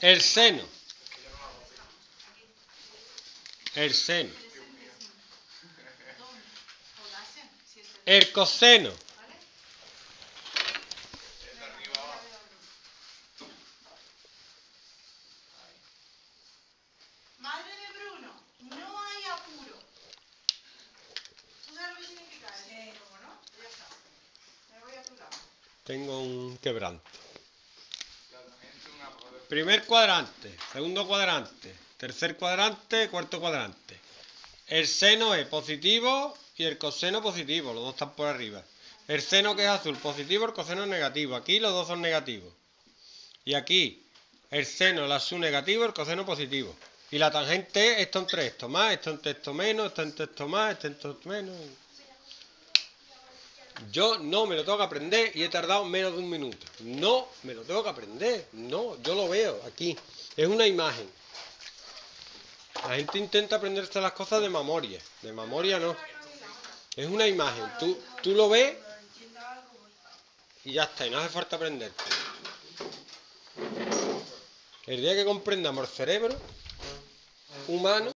El seno. El seno. El coseno. Madre de Bruno, no hay apuro. ¿Tú sabes lo que significa eso? Sí. ¿Cómo no? Ya está. Me voy a lado. Tengo un quebranto. Primer cuadrante, segundo cuadrante, tercer cuadrante, cuarto cuadrante. El seno es positivo y el coseno positivo, los dos están por arriba. El seno que es azul positivo, el coseno negativo. Aquí los dos son negativos. Y aquí el seno, el azul negativo, el coseno positivo. Y la tangente, esto entre esto más, esto entre esto menos, esto entre esto más, esto entre esto menos. Yo no me lo tengo que aprender y he tardado menos de un minuto. No me lo tengo que aprender. No, yo lo veo aquí. Es una imagen. La gente intenta aprenderse las cosas de memoria. De memoria no. Es una imagen. Tú, tú lo ves y ya está. Y no hace falta aprenderte. El día que comprendamos el cerebro humano,